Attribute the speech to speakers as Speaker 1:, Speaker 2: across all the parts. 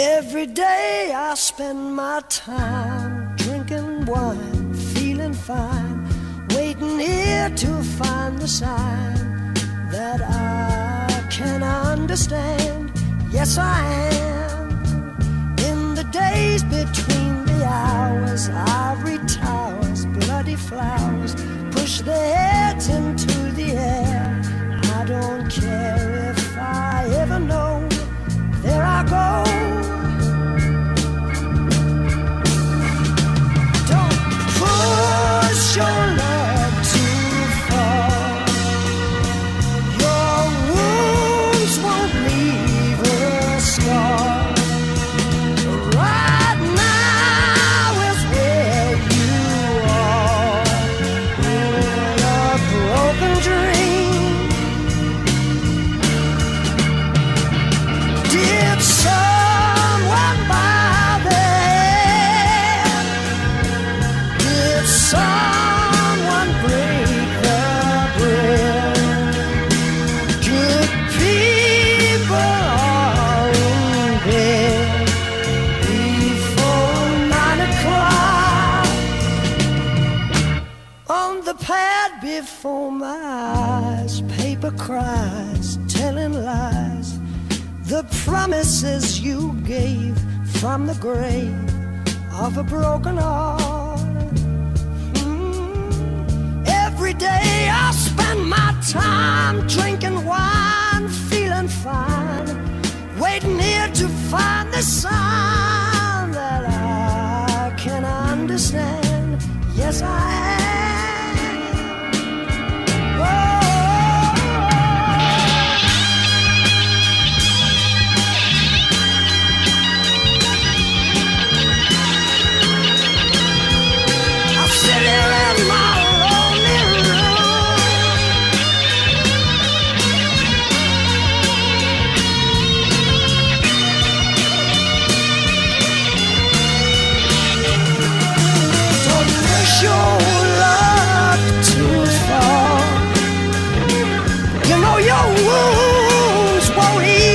Speaker 1: Every day I spend my time drinking wine, feeling fine, waiting here to find the sign that I can understand. Yes, I am. In the days between the hours, ivory towers, bloody flowers push their before my eyes, paper cries, telling lies. The promises you gave from the grave of a broken heart. Mm. Every day I spend my time drinking wine, feeling fine, waiting here to find the sign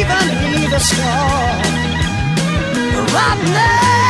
Speaker 1: even leave a scar. Right now.